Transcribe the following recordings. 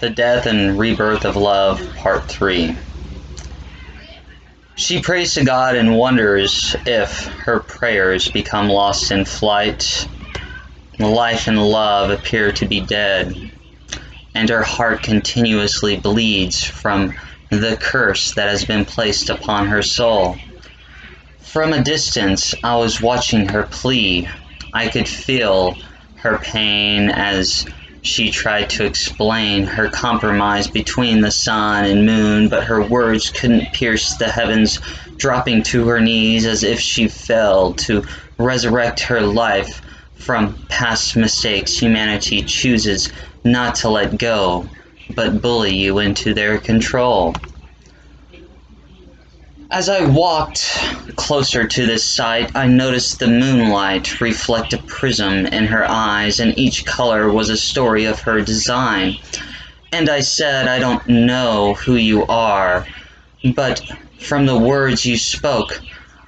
The Death and Rebirth of Love, Part 3. She prays to God and wonders if her prayers become lost in flight. Life and love appear to be dead, and her heart continuously bleeds from the curse that has been placed upon her soul. From a distance, I was watching her plea. I could feel her pain as she tried to explain her compromise between the sun and moon, but her words couldn't pierce the heavens, dropping to her knees as if she fell to resurrect her life from past mistakes humanity chooses not to let go, but bully you into their control. As I walked closer to this sight, I noticed the moonlight reflect a prism in her eyes, and each color was a story of her design. And I said, I don't know who you are, but from the words you spoke,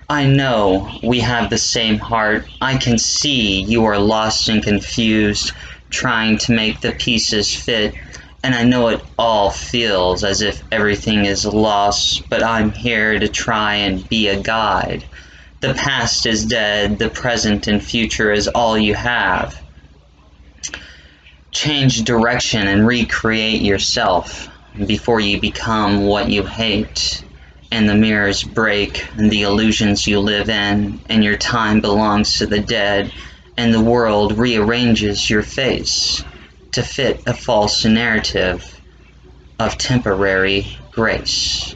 I know we have the same heart. I can see you are lost and confused, trying to make the pieces fit and I know it all feels as if everything is lost, but I'm here to try and be a guide. The past is dead, the present and future is all you have. Change direction and recreate yourself before you become what you hate. And the mirrors break, and the illusions you live in, and your time belongs to the dead, and the world rearranges your face to fit a false narrative of temporary grace.